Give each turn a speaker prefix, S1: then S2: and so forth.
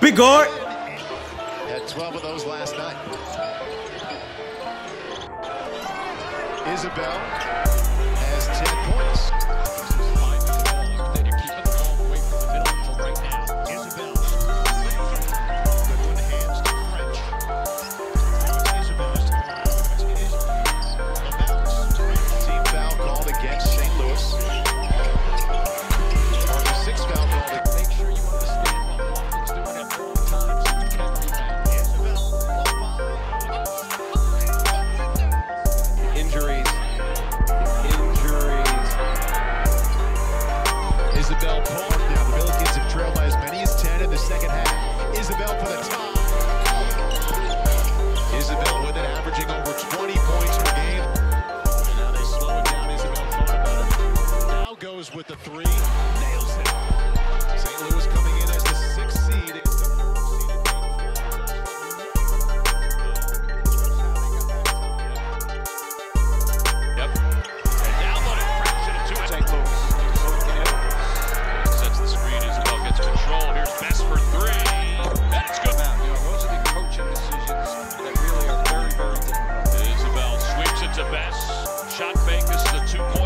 S1: Big guard.
S2: Had 12 of those last night. Isabell has 10 Isabell pulled down. The Billikens have trailed by as many as 10 in the second half. Isabell for the tie. Isabell with it, averaging over 20 points per game. And now they slow it down. Isabell thought about it. Now goes with the three. Vegas, the two